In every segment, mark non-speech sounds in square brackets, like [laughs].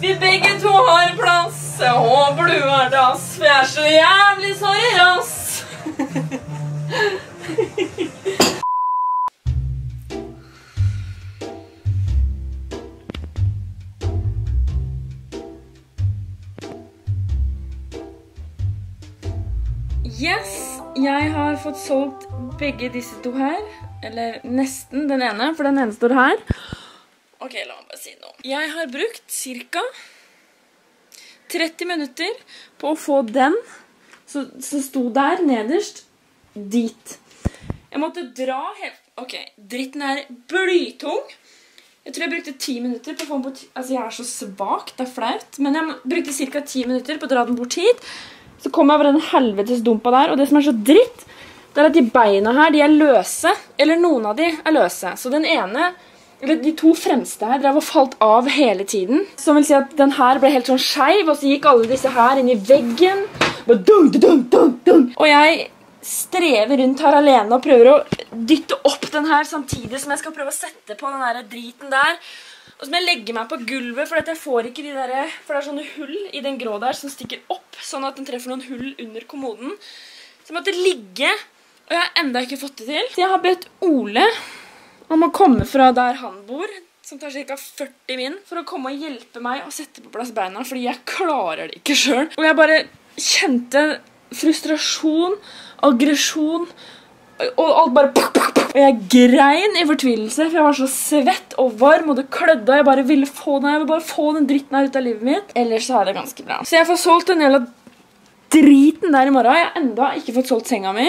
Vi begge to har plass. Du har dass, jeg er så jævlig sorry, ass. Yes, jeg har fått solgt begge disse to her. Eller nesten den ene, for den ene står her. Ok, la meg bare si noe. Jeg har brukt ca. 30 minutter på å få den som sto der nederst, dit. Jeg måtte dra helt Ok, dritten er blytung. Jeg tror jeg brukte 10 minutter på å få den bort Altså, jeg er så svak, det er flaut. Men jeg brukte ca. 10 minutter på å dra den bort hit. Så kom jeg over den helvetes dumpa der, og det som er så dritt, det er at de beina her, de er løse. Eller noen av de er løse. Så den ene, eller de to fremste her, drev og falt av hele tiden. Som vil si at den her ble helt sånn skeiv, og så gikk alle disse her inn i veggen. Og jeg strever rundt her alene og prøver å dytte opp den her samtidig som jeg skal prøve å sette på den der driten der. Og så må jeg legge meg på gulvet, for jeg får ikke de der, for det er sånne hull i den grå der som stikker opp, sånn at den treffer noen hull under kommoden. Så jeg måtte ligge, og jeg har enda ikke fått det til. Så jeg har bedt Ole om må komme fra der han bor, som tar ca. 40 min, for å komme og hjelpe meg å sette på plass beina, fordi jeg klarer det ikke sjøl. Og jeg bare kjente frustrasjon, aggresjon og alt bare. Og jeg grein i fortvilelse, for jeg var så svett og varm, og det klødde, jeg bare ville få den, jeg ville bare få den dritten her ut av livet mitt. Ellers så er det ganske bra. Så jeg får solgt den jævla driten der i morgen. Jeg har enda ikke fått solgt senga mi.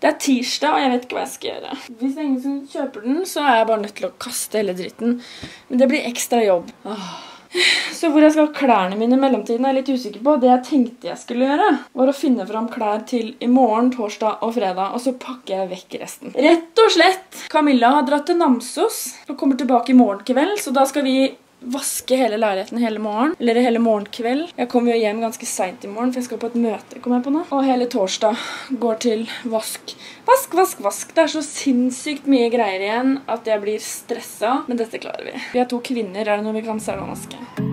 Det er tirsdag, og jeg vet ikke hva jeg skal gjøre. Hvis det er ingen som kjøper den, så er jeg bare nødt til å kaste hele dritten. Men det blir ekstra jobb. Åh. Så hvor jeg skal ha klærne mine i mellomtiden er jeg litt usikker på. Det jeg tenkte jeg skulle gjøre, var å finne fram klær til i morgen, torsdag og fredag, og så pakker jeg vekk resten. Rett og slett. Camilla har dratt til Namsos og kommer tilbake i morgen kveld, så da skal vi vaske hele leiligheten hele morgen, eller hele morgenkveld. Jeg kommer jo hjem ganske sent i morgen, for jeg skal på et møte, kommer jeg på nå. Og hele torsdag går til vask. Vask, vask, vask. Det er så sinnssykt mye greier igjen at jeg blir stressa, men dette klarer vi. Vi er to kvinner, er det noe vi kan, er å vaske.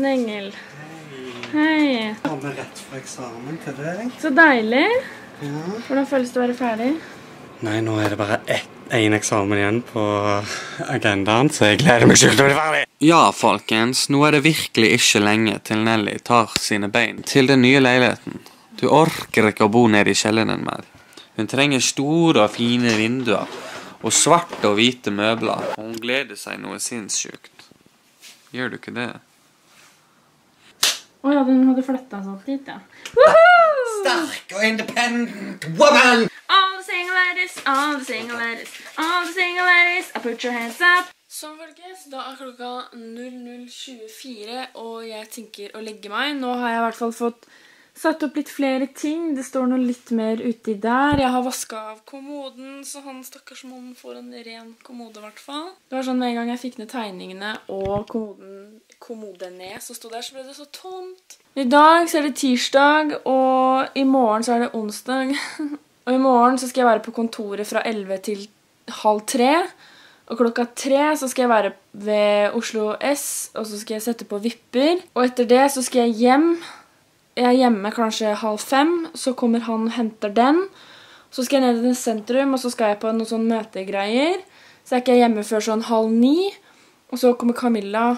Reddende engel. Hei. Kommer rett fra eksamen til deg. Så deilig. Ja. Hvordan føles det å være ferdig? Nei, nå er det bare én eksamen igjen på agendaen, så jeg gleder meg skikkelig til å bli ferdig. Ja, folkens, nå er det virkelig ikke lenge til Nelly tar sine bein til den nye leiligheten. Du orker ikke å bo nede i kjelleren mer. Hun trenger store og fine vinduer og svarte og hvite møbler, og hun gleder seg noe sinnssykt. Gjør du ikke det? Å ja, den hadde flytta seg opp dit, ja. Sterk og independent woman! All the single ladies, all the single ladies, all the single ladies, I put your hands up. Sånn, folkens. Da er klokka 00.24, og jeg tenker å legge meg. Nå har jeg i hvert fall fått satt opp litt flere ting. Det står noe litt mer uti der. Jeg har vaska av kommoden, så han stakkars mannen får en ren kommode, i hvert fall. Det var sånn med en gang jeg fikk ned tegningene og kommoden, kommodene så sto der, så ble det så tomt. I dag så er det tirsdag, og i morgen så er det onsdag. [laughs] Og i morgen så skal jeg være på kontoret fra 11 til halv tre. Og klokka tre så skal jeg være ved Oslo S, og så skal jeg sette på vipper. Og etter det så skal jeg hjem. Jeg er hjemme kanskje halv fem, så kommer han og henter den. Så skal jeg ned til sentrum, og så skal jeg på noen sånne møtegreier. Så er ikke jeg hjemme før sånn halv ni. Og så kommer Camilla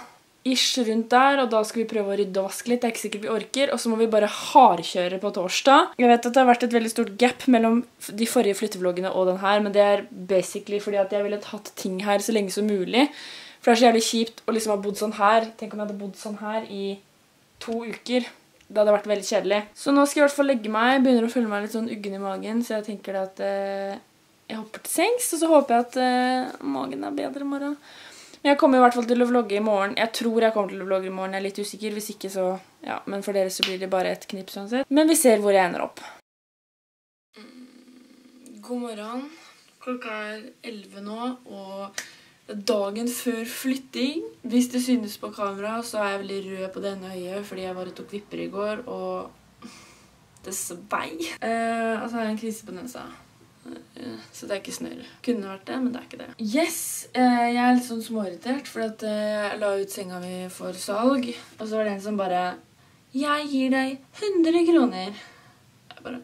ish rundt der, og da skal vi prøve å rydde og vaske litt. Det er ikke sikkert vi orker, og så må vi bare hardkjøre på torsdag. Jeg vet at det har vært et veldig stort gap mellom de forrige flyttevloggene og den her, men det er basically fordi at jeg ville hatt ting her så lenge som mulig. For det er så jævlig kjipt å liksom ha bodd sånn her. Tenk om jeg hadde bodd sånn her i to uker. Det hadde vært veldig kjedelig. Så nå skal jeg i hvert fall legge meg. Begynner å føle meg litt sånn uggen i magen, så jeg tenker at eh, jeg hopper til sengs, og så håper jeg at eh, magen er bedre i morgen. Men jeg kommer i hvert fall til å vlogge i morgen. Jeg tror jeg kommer til å vlogge i morgen. Jeg er litt usikker. Hvis ikke, så Ja, men for dere så blir det bare et knips uansett. Men vi ser hvor jeg ender opp. God morgen. Klokka er 11 nå, og dagen før flytting. Hvis det synes på kamera, så er jeg veldig rød på det ene øyet fordi jeg bare tok vipper i går, og det svei. Eh, og så har jeg en krise på nesa. Eh, Så det er ikke snørr. Kunne vært det, men det er ikke det. Yes! eh, Jeg er litt sånn småirritert, for at eh, jeg la ut senga mi for salg. Og så var det en som bare 'Jeg gir deg 100 kroner'. Jeg bare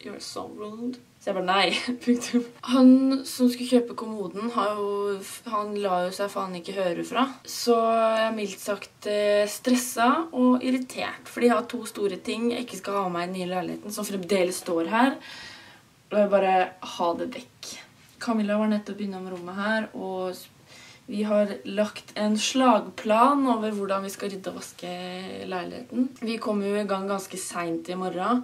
You're so rude. Så jeg bare nei. [laughs] Punktum. Han som skulle kjøpe kommoden, jo, han la jo seg faen ikke høre fra. Så jeg er mildt sagt eh, stressa og irritert. Fordi jeg har to store ting jeg ikke skal ha med i den nye leiligheten, som fremdeles står her. Og jeg bare ha det vekk. Camilla var nettopp innom rommet her, og vi har lagt en slagplan over hvordan vi skal rydde og vaske leiligheten. Vi kommer jo i gang ganske seint i morgen,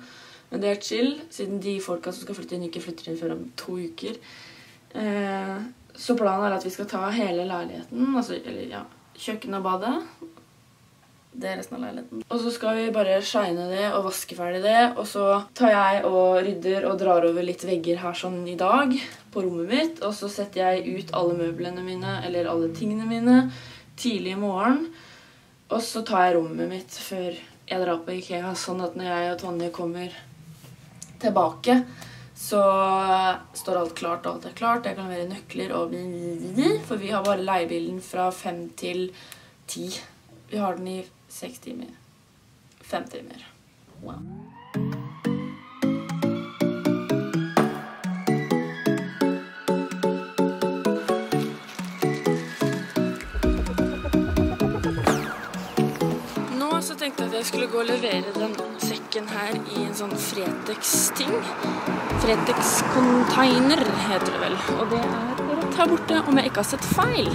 men det er chill, siden de folka som skal flytte inn, ikke flytter inn før om to uker. Eh, så planen er at vi skal ta hele leiligheten, altså, eller ja, kjøkkenet og badet. Det er resten av leiligheten. Og så skal vi bare shine det og vaske ferdig det. Og så tar jeg og rydder og drar over litt vegger her sånn i dag på rommet mitt. Og så setter jeg ut alle møblene mine, eller alle tingene mine, tidlig i morgen. Og så tar jeg rommet mitt før jeg drar på Ikea, sånn at når jeg og Tonje kommer tilbake, så står alt klart, alt er klart. Jeg kan levere nøkler og For vi har bare leiebilen fra fem til ti. Vi har den i seks timer. Fem timer. Wow. Så tenkte jeg at jeg skulle gå og levere den sekken her i en sånn Fretex-ting. Fretex-container heter det vel. Og det er rett her borte, om jeg ikke har sett feil.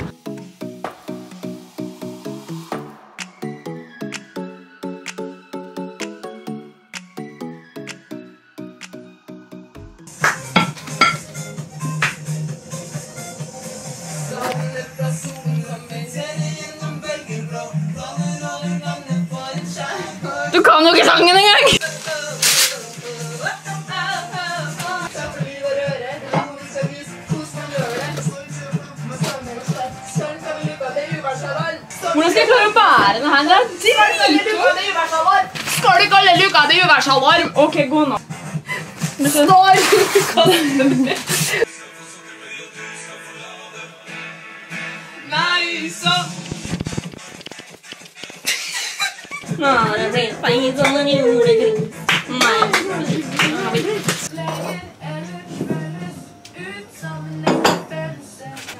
Kan jo ikke sangen engang! Hvordan skal jeg klare å bære den her? Det er drittungt! Skal du ikke alle luka det uværsalarm? Ok, gå nå. Nei, Nei, det blir feil som en julegrus. Nei.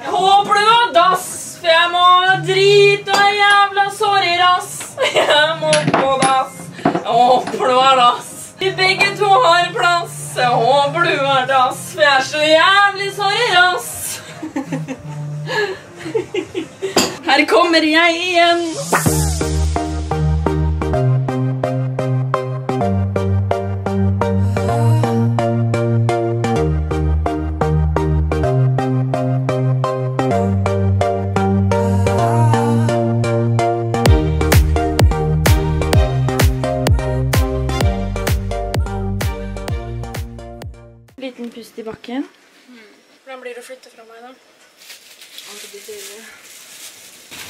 Jeg håper du har dass, for jeg må drite og jævla sorry, rass. Jeg må på dass. Jeg håper du har dass. Vi begge to har plass. Jeg håper du har dass, for jeg er så jævlig sorry, rass. Her kommer jeg igjen.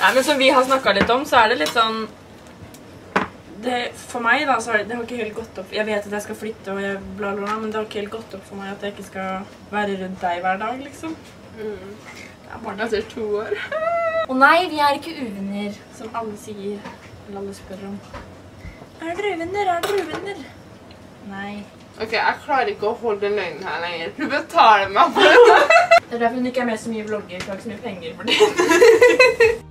Nei, men Som vi har snakka litt om, så er det litt sånn det, For meg, da, så er det, det har ikke helt gått opp Jeg vet at jeg skal flytte, og jeg bla, bla, bla, men det har ikke helt gått opp for meg at jeg ikke skal være rundt deg hver dag, liksom. Det er barna etter to år. [laughs] Og nei, vi er ikke uvenner, som alle sier. Eller alle spør om. Er dere uvenner? Er dere uvenner? Nei. Ok, jeg klarer ikke å holde den løgnen her lenger. Du betaler meg for det. [laughs] Det er derfor hun ikke er med så mye vlogger, Hun har ikke så mye penger for det. [laughs]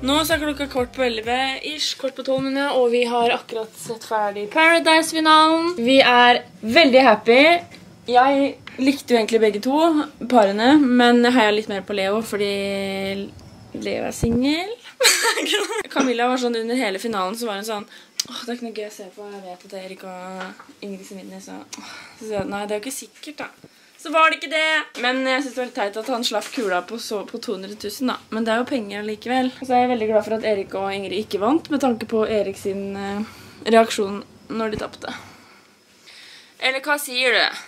Nå så er klokka kvart på 11, ish, kvart på 12 minutter, og vi har akkurat sett ferdig Paradise-finalen. Vi er veldig happy. Jeg likte jo egentlig begge to parene, men jeg heia litt mer på Leo fordi Leo er singel. [laughs] Camilla var sånn under hele finalen så var hun sånn Åh, det er ikke noe gøy å se på. Jeg vet at Erik og Ingrid som vinner, så. Så sier nei, det er jo ikke sikkert, da. Så var det ikke det! Men jeg syns det var litt teit at han slapp kula på, så, på 200 000, da. Men det er jo penger likevel. Så er jeg veldig glad for at Erik og Ingrid ikke vant, med tanke på Erik sin uh, reaksjon når de tapte. Eller hva sier du?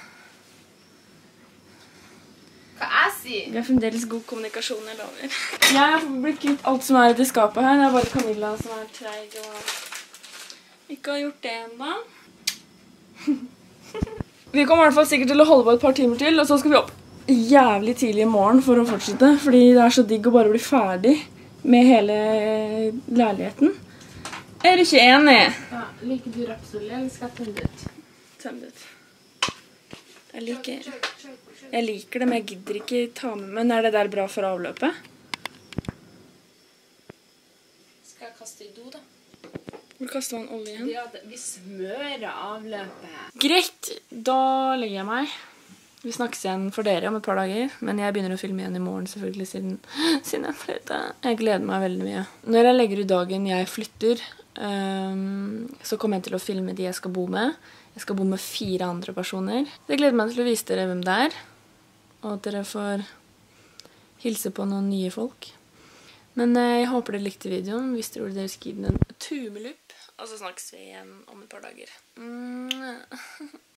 Hva jeg sier? Vi har fremdeles god kommunikasjon, jeg lover. Jeg har blitt kvitt alt som er i det skapet her. Det er bare Camilla som er treig og ikke har gjort det ennå. [laughs] Vi kommer i hvert fall sikkert til å holde på et par timer til, og så skal vi opp jævlig tidlig i morgen for å fortsette. Fordi det er så digg å bare bli ferdig med hele leiligheten. Er du ikke enig? Ja, liker du rapsolje, eller skal jeg tømme det ut? Tømme det ut. Jeg liker, jeg liker det, men jeg gidder ikke ta med Men er det der bra for avløpet? Skal jeg kaste i do, da? Hvor kaster man olje igjen? Ja, vi smører avløpet. Greit, da legger jeg meg. Vi snakkes igjen for dere om et par dager. Men jeg begynner å filme igjen i morgen, selvfølgelig, siden, [laughs] siden jeg flytta. Jeg gleder meg veldig mye. Når jeg legger ut dagen jeg flytter, um, så kommer jeg til å filme de jeg skal bo med. Jeg skal bo med fire andre personer. Jeg gleder meg til å vise dere hvem det er. Og at dere får hilse på noen nye folk. Men eh, jeg håper dere likte videoen. Hvis dere gjorde det, gi den en tumelupp. Og så snakkes vi igjen om et par dager. Mm. [laughs]